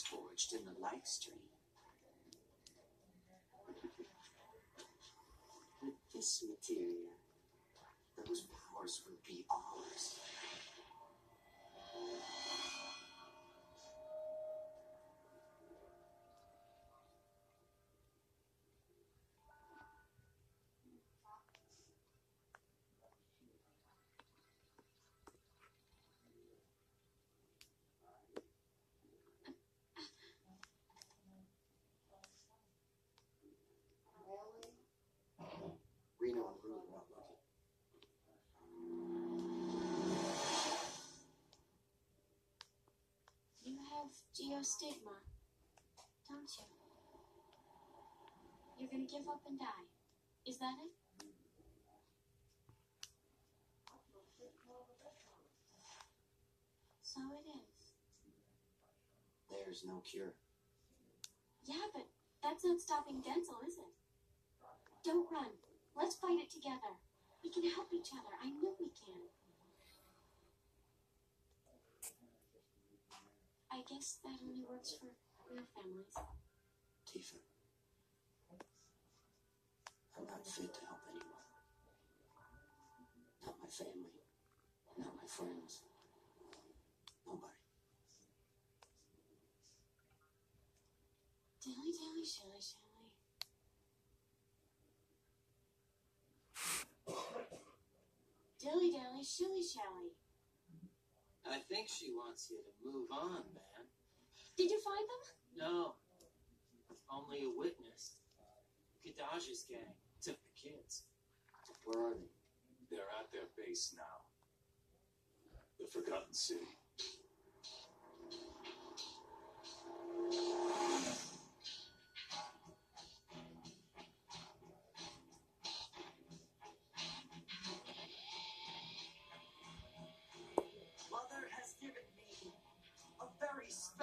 forged in the life stream. With this materia, those powers would be ours. Have geostigma, don't you? You're gonna give up and die. Is that it? So it is. There's no cure. Yeah, but that's not stopping Denzel, is it? Don't run. Let's fight it together. We can help each other. I know we can. I guess that only works for real families. Tifa. I'm not fit to help anyone. Not my family. Not my friends. Nobody. Dilly dilly shilly shilly. Dilly dally shilly shally. I think she wants you to move on, man. Did you find them? No. Only a witness. Kadaj's gang took the kids. Where are they? They're at their base now. The Forgotten City.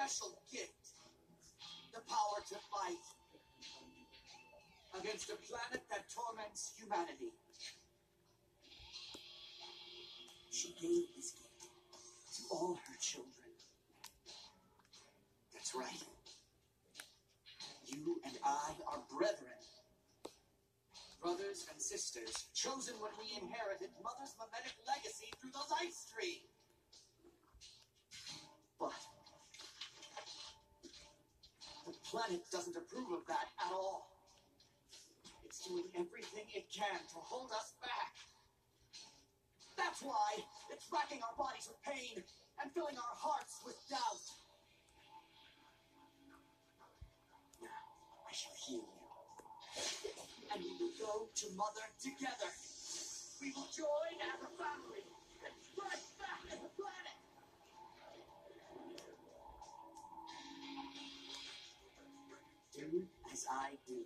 Special gift. The power to fight against a planet that torments humanity. She gave this gift to all her children. That's right. You and I are brethren. Brothers and sisters, chosen when we inherited Mother's mimetic planet doesn't approve of that at all. It's doing everything it can to hold us back. That's why it's racking our bodies with pain and filling our hearts with doubt. Now I shall heal you. And we will go to Mother together. We will join at her as I do.